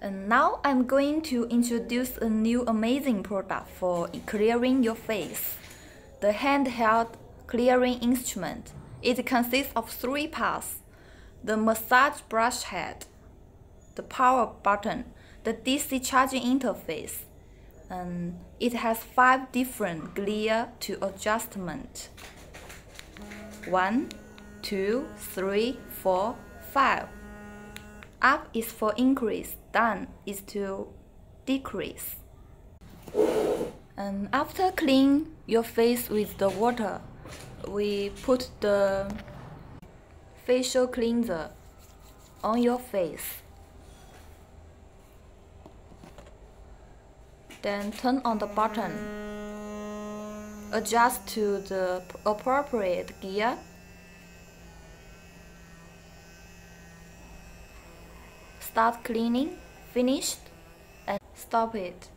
And now I'm going to introduce a new amazing product for clearing your face. The handheld clearing instrument. It consists of three parts. The massage brush head, the power button, the DC charging interface, and it has five different gear to adjustment. One, two, three, four, five. Up is for increase, down is to decrease. And after clean your face with the water, we put the facial cleanser on your face. Then turn on the button. Adjust to the appropriate gear start cleaning, finished, and stop it.